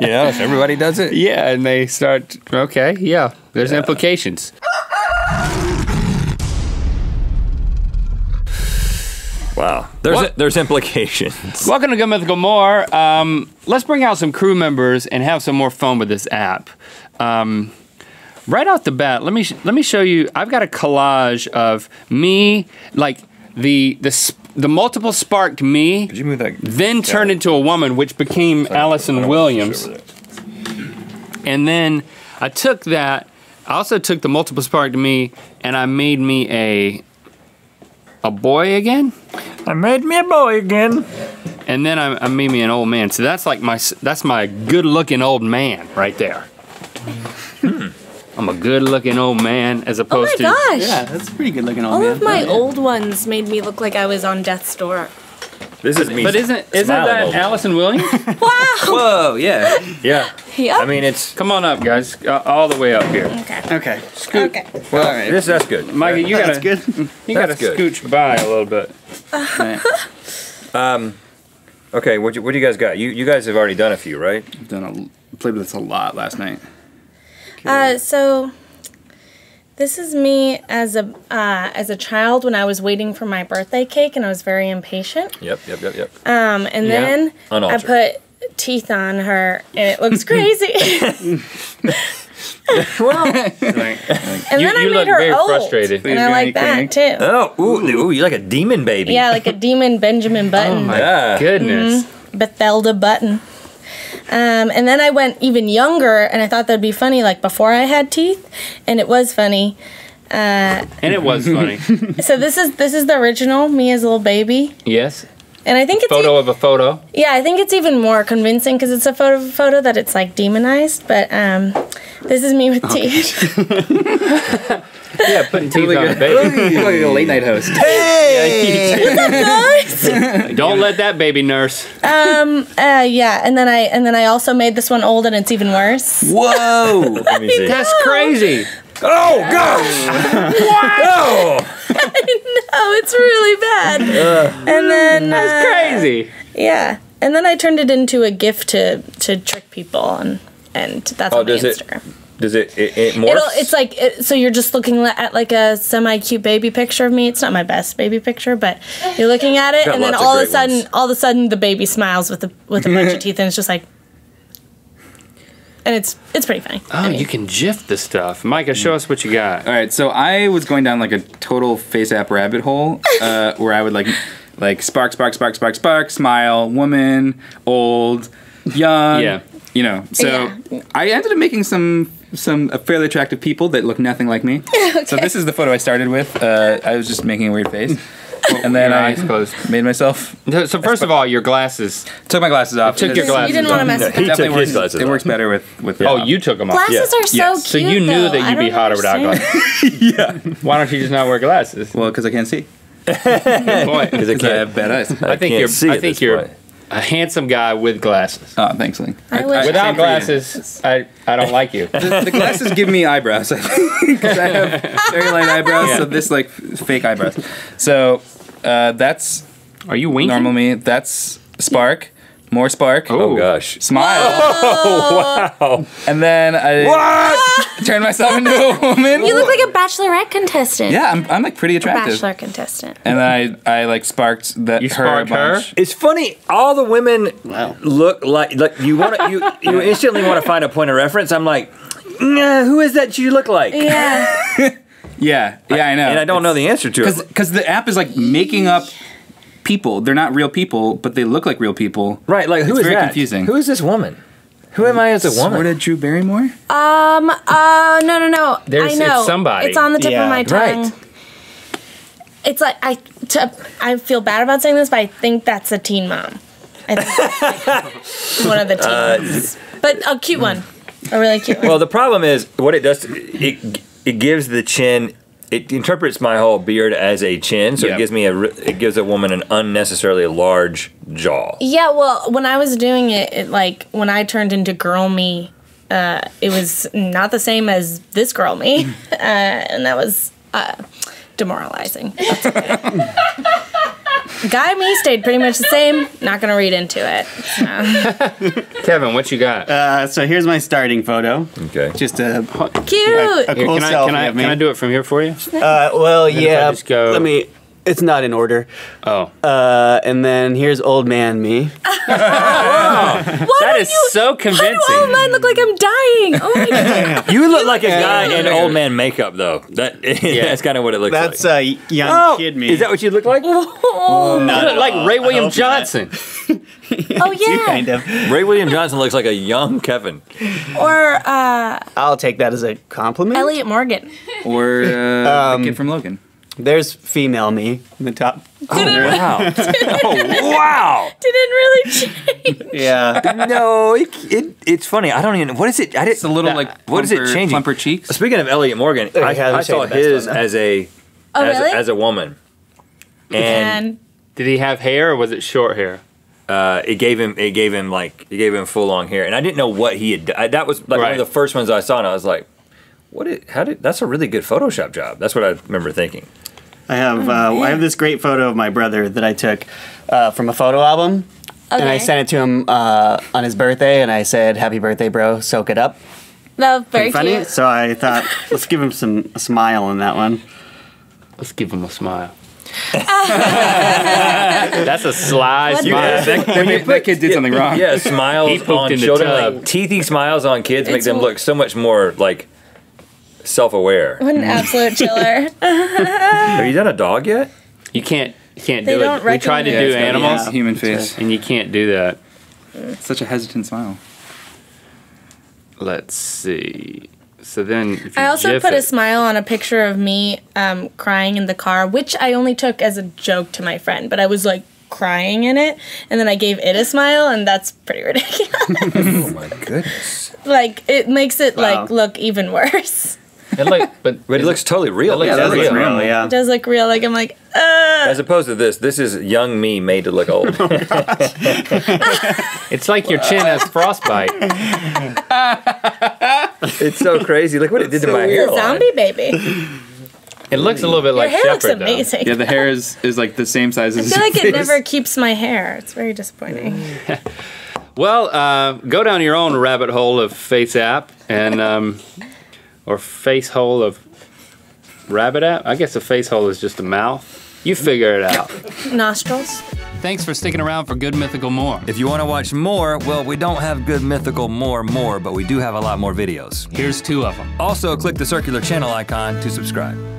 Yeah, if everybody does it. Yeah, and they start. Okay, yeah. There's implications. Wow. There's What? there's implications. Welcome to Good Mythical More. Um, let's bring out some crew members and have some more fun with this app. Um, right off the bat, let me sh- let me show you. I've got a collage of me, like the the sp- the multiple sparked me, Could you move that? then turned into a woman, which became Allison Williams. And then I took that. I also took the multiple sparked me, and I made me a a boy again. I made me a boy again. and then I, I made me an old man. So that's like my that's my good looking old man right there. I'm a good looking old man as Oh opposed my to gosh! Yeah, that's a pretty good looking old All man. of my old ones made me look like I was on death's door. This is me. But isn't isn't that. Allison Williams? Wow! Whoa, yeah, yeah. Yep. I mean, it's Come on up, guys, uh, all the way up here. okay. Okay. Okay. well. All right. This that's good. Mikey, you gotta That's good. you gotta good. scooch by a little bit. Right. Okay, what you, what do you guys got? You you guys have already done a few, right? I've done a played with this a lot last night. Uh, so this is me as a uh, as a child when I was waiting for my birthday cake and I was very impatient. Yep, yep, yep, yep. Um, and Yeah. then I put teeth on her and it looks crazy. Like, and You- then I you made look her very old, frustrated. and I like that too. Oh, ooh, ooh, you're like a demon baby. Yeah, like a demon Benjamin Button. Oh my Yeah. goodness. Bethelda Button. Um, and then I went even younger, and I thought that'd be funny, like before I had teeth, and it was funny. Uh, And it was funny. so this is this is the original me as a little baby, yes. and I think it's Photo e- of a photo. yeah, I think it's even more convincing because it's a photo of a photo that it's like demonized. But um, this is me with teeth. Yeah, putting teeth on a baby. you look like a late night host. Hey, Don't let that baby nurse. um, uh, yeah, and then I and then I also made this one old, and it's even worse. Whoa. Let me see. That's crazy. Oh gosh. wow. Oh, it's really bad. and then That's uh, crazy. Yeah, and then I turned it into a gift to to trick people, and and that's Oh, on my does it- Instagram. Does it? It, it morphs. It'll, it's like it, so you're just looking at like a semi cute baby picture of me. It's not my best baby picture, but you're looking at it, Got and then lots of all of a sudden, ones. all of a sudden, the baby smiles with a with a bunch of teeth, and it's just like, and it's it's pretty funny. Oh, you can GIF the stuff. Micah, show us what you got. All right, so I was going down like a total face app rabbit hole uh, where I would like like spark, spark, spark, spark, spark, smile, woman, old, young. Yeah. You know, so Yeah. I ended up making some some uh, fairly attractive people that look nothing like me. So this is the photo I started with. Uh, I was just making a weird face, and then Your I eyes closed. made myself So first of all, your glasses. took my glasses off. took your because glasses You didn't want to mess Yeah, with he took Definitely his glasses It off. works better with with. Oh, you took them off. Glasses Yeah. are so Yes. cute. So you knew though. that you'd be don't hotter without glasses. yeah. Why don't you just not wear glasses? Well, because I can't see. Good point. Because I I have bad eyes. I think can't you're. see I think you're point. A handsome guy with glasses. Oh, thanks, Lee. I wish- Without same for you. glasses, I, I don't like you. the, the glasses give me eyebrows because I have very light eyebrows. So this like fake eyebrows. So uh, that's Are you winking? normal me. That's spark, more spark. Oh, oh gosh. Smile, oh, Wow. and then I What? turn myself into a woman. You look like a bachelorette contestant. yeah, I'm, I'm like pretty attractive. Bachelor contestant. And then I, I like sparked that You her sparked a her? It's funny. All the women look like like you want to you you instantly want to find a point of reference. I'm like, "Nah, who is that you look like? Yeah. Yeah, yeah, I know. And I don't know the answer to it. because the app is like making up people. They're not real people, but they look like real people. Right? Like who It's is very that? confusing. Who is this woman? Who am I as a woman? Sort of Drew Barrymore. Um. Uh. No. No. No. There's- I know. it's somebody. It's on the tip Yeah, of my tongue. right. It's like I. To, I feel bad about saying this, but I think that's a teen mom. I think one of the teens, but a cute one, a really cute one. Well, the problem is what it does. It it gives the chin. It interprets my whole beard as a chin, so Yeah. it gives me a. It gives a woman an unnecessarily large jaw. yeah. Well, when I was doing it, it like when I turned into girl me, uh, it was not the same as this girl me, uh, and that was uh, demoralizing. Guy me stayed pretty much the same. Not gonna read into it. Kevin, what you got? Uh, so here's my starting photo. Okay. Just a, Cute. a Here, cool can, I, can, I, can I do it from here for you? Uh, well, if I yeah. just go- Let me. It's not in order. Oh. Uh, and then here's old man me. Why that don't you- so Why do convincing. old men look like I'm dying? Oh my god. You look like a guy in old man makeup, though. That that's kind of what it looks like. That's like. uh, young oh, kid me. is that what you look like? You look like Ray William. Johnson. Oh yeah. kind of. Ray William Johnson looks like a young Kevin. Or uh, I'll take that as a compliment. Elliot Morgan. Or uh, the kid from Logan. There's female me in the top. Oh, Wow! oh, wow! Didn't really change. Yeah. No, it, it it's funny. I don't even. What is it? I It's a didn't. little like what is it plumper- changing? Plumper cheeks. Speaking of Elliot Morgan, I, yeah, I saw his as a Oh as, really? as a woman, and and Did he have hair or was it short hair? uh, it gave him it gave him like it gave him full long hair, and I didn't know what he had. done. That was like one of the first ones I saw, and I was like, "What? Did, how did? That's a really good Photoshop job." That's what I remember thinking. I have uh, I have this great photo of my brother that I took uh, from a photo album, and I sent it to him uh, on his birthday, and I said, "Happy birthday, bro! Soak it up." that was very funny. cute. So I thought, let's give him some a smile in that one. Let's give him a smile. That's a sly What? smile. that, kid, that kid did something wrong. Yeah, smiles He on in the children, tub. like teethy smiles on kids, make them look so much more like self-aware. What an absolute chiller. Have you done a dog yet? You can't you can't They do don't it. We tried to recognize do it. animals Yeah. Human face. and you can't do that. Such a hesitant smile. Let's see. So then I also GIF put a smile on a picture of me um, crying in the car, which I only took as a joke to my friend, but I was like crying in it, and then I gave it a smile, and that's pretty ridiculous. Oh my goodness! like it makes it Wow. like look even worse. It look, but But it looks totally real. looks Yeah, That that's looks real. real, yeah. It does look real. Like I'm like, uh, As opposed to this, this is young me made to look old. it's like your chin has frostbite. it's so crazy. Look what it did to my hair. hairline. zombie baby. It looks a little bit Your like hair looks shepherd though. amazing. Yeah, the hair is, is like the same size I as I feel your like it never keeps my hair. It's very disappointing. Well, uh, go down your own rabbit hole of Face app and um, or face hole of rabbit app. I guess a face hole is just a mouth. You figure it out. Nostrils. Thanks for sticking around for Good Mythical More. If you want to watch more, well, we don't have good mythical more more, but we do have a lot more videos. Here's two of them. Also, click the circular channel icon to subscribe.